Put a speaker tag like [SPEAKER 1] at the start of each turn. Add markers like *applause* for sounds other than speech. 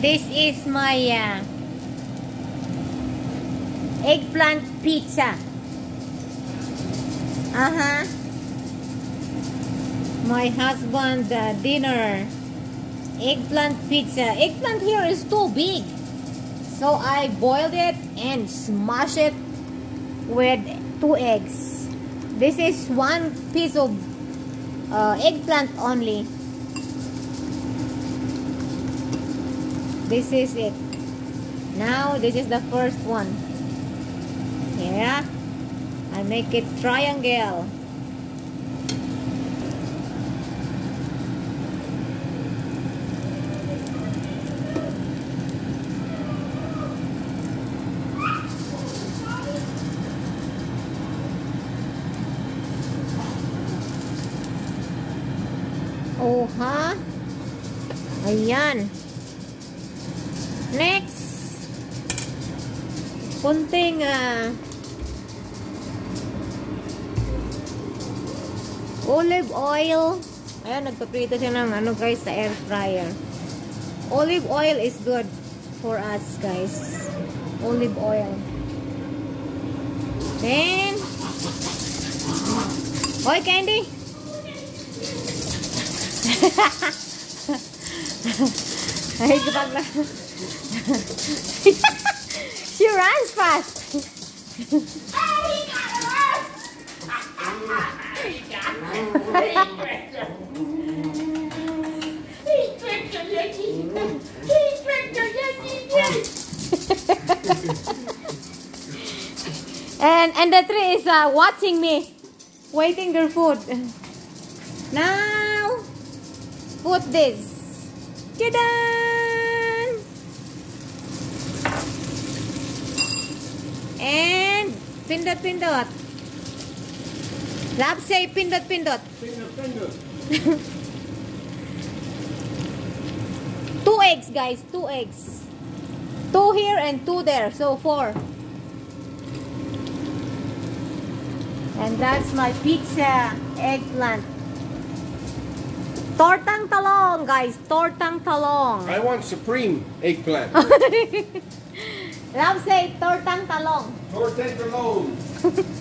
[SPEAKER 1] This is my uh, eggplant pizza. Uh-huh. My husband uh, dinner. Eggplant pizza. Eggplant here is too big. So I boiled it and smashed it with two eggs. This is one piece of uh, eggplant only. This is it. Now this is the first one. Yeah. I make it triangle. Oh, ha? Ayan. Next. Kunting, ah, olive oil. Ayan, nagpaprito siya ng ano guys sa air fryer. Olive oil is good for us guys. Olive oil. Then, Hoy, Candy! *laughs* Ay, *laughs* kapag na... *laughs* *laughs* She runs fast! *laughs* And and the tree is uh, watching me, waiting their food. Now, put this. Tadaan! And pindot pindot. Lab say pindot pindot. *laughs* Two eggs, guys. Two eggs. Two here and two there. So four. And that's my pizza eggplant. Tortang talong, guys. Tortang talong.
[SPEAKER 2] I want supreme eggplant. *laughs*
[SPEAKER 1] Love say tortang talong.
[SPEAKER 2] Or tenderloin. *laughs*